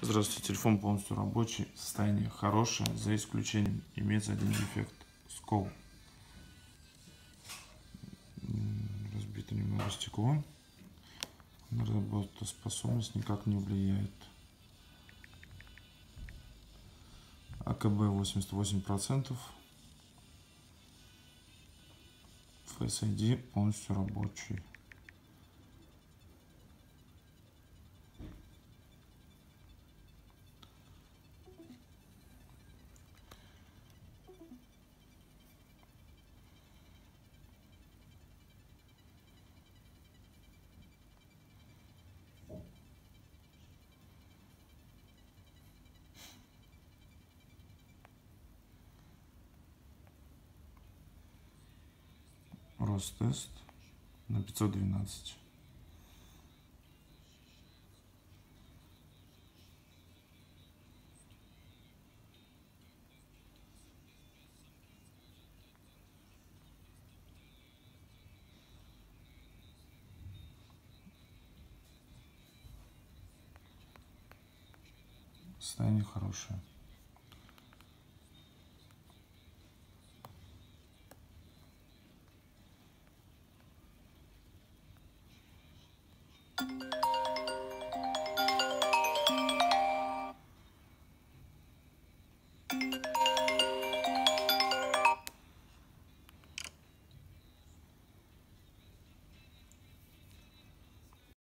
Здравствуйте, телефон полностью рабочий, состояние хорошее, за исключением имеется один дефект, скол. Разбито немного стекло, на работоспособность никак не влияет. АКБ 88%, Face ID полностью рабочий. Ростест на 512. Состояние хорошее.